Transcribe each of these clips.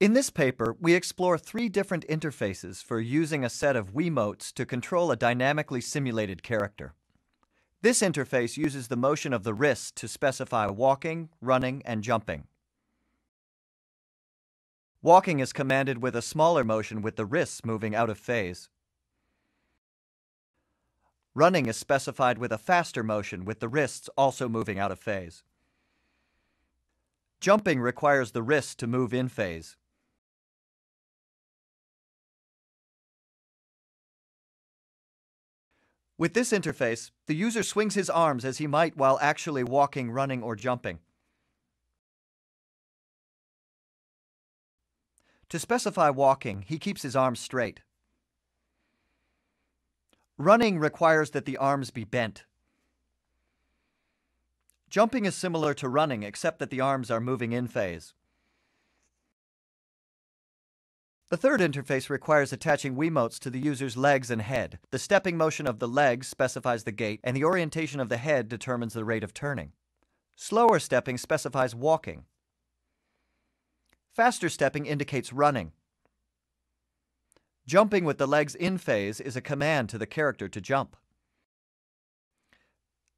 In this paper, we explore three different interfaces for using a set of Wiimotes to control a dynamically simulated character. This interface uses the motion of the wrists to specify walking, running, and jumping. Walking is commanded with a smaller motion with the wrists moving out of phase. Running is specified with a faster motion with the wrists also moving out of phase. Jumping requires the wrists to move in phase. With this interface, the user swings his arms as he might while actually walking, running, or jumping. To specify walking, he keeps his arms straight. Running requires that the arms be bent. Jumping is similar to running except that the arms are moving in phase. The third interface requires attaching Wiimotes to the user's legs and head. The stepping motion of the legs specifies the gait, and the orientation of the head determines the rate of turning. Slower stepping specifies walking. Faster stepping indicates running. Jumping with the legs in phase is a command to the character to jump.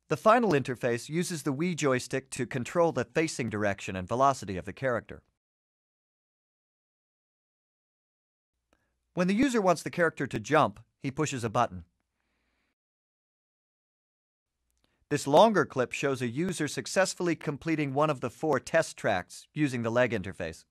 The final interface uses the Wii joystick to control the facing direction and velocity of the character. When the user wants the character to jump, he pushes a button. This longer clip shows a user successfully completing one of the four test tracks using the leg interface.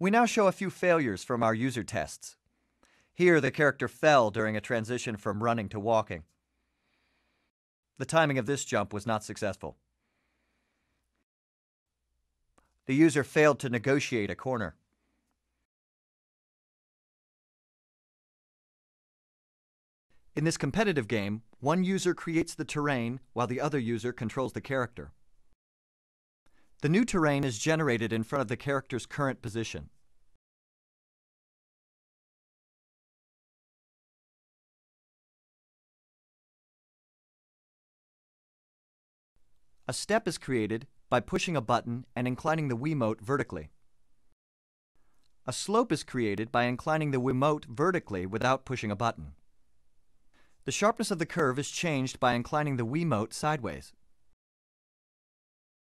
We now show a few failures from our user tests. Here, the character fell during a transition from running to walking. The timing of this jump was not successful. The user failed to negotiate a corner. In this competitive game, one user creates the terrain while the other user controls the character. The new terrain is generated in front of the character's current position. A step is created by pushing a button and inclining the Wiimote vertically. A slope is created by inclining the Wiimote vertically without pushing a button. The sharpness of the curve is changed by inclining the Wiimote sideways.